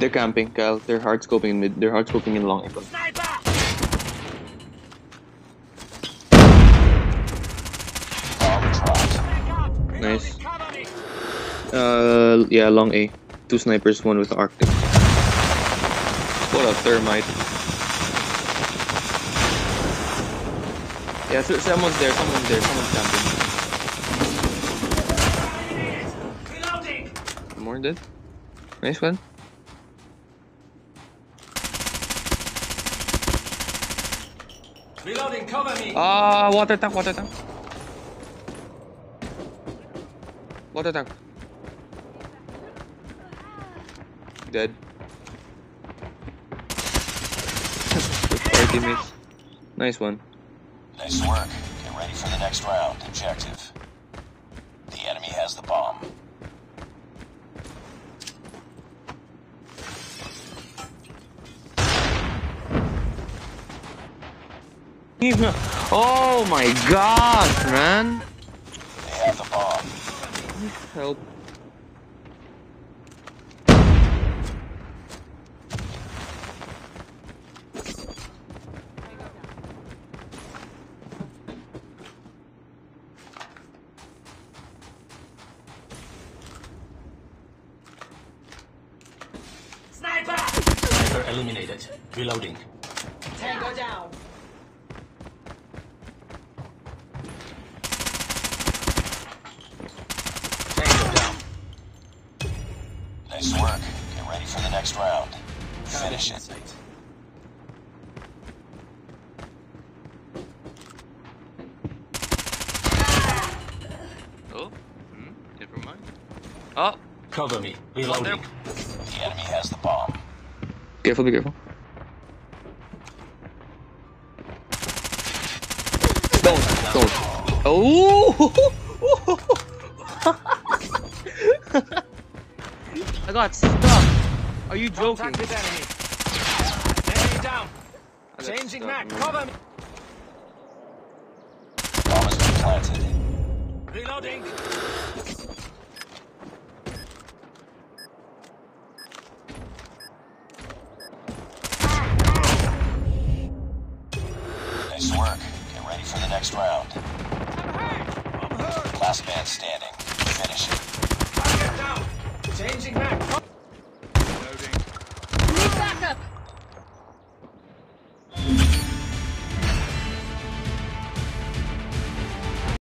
They're camping, Kyle. They're hard scoping in mid. They're hard scoping in long. Sniper! Up! Reloading, Nice. Uh, yeah, long A. Two snipers, one with Arctic. What a thermite. Yeah, so someone's there, someone's there, someone's camping. More dead. Nice one. Reloading, cover me! Ah, water tank, water tank. Water tank. Dead. With our. Nice one. Nice work. Get ready for the next round. Objective. The enemy has the bomb. Oh my gosh, man! They have the bomb. Help. Sniper! Sniper eliminated. Reloading. Tango down! Nice work. Get ready for the next round. Finish it. Oh? Hmm? Never mind. Oh! Cover me. there. Reloading. The enemy has the bomb. Careful, be careful. Don't, don't. Oh! I got stuck. Are you joking? Contact with enemy. Enemy down! I got Changing stuck, back, man. cover me! Bomb has been planted. Reloading! Nice work. Get ready for the next round. I'm hurt! I'm hurt! Last man standing. Finish it. Target down! Changing back!